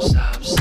stop, stop,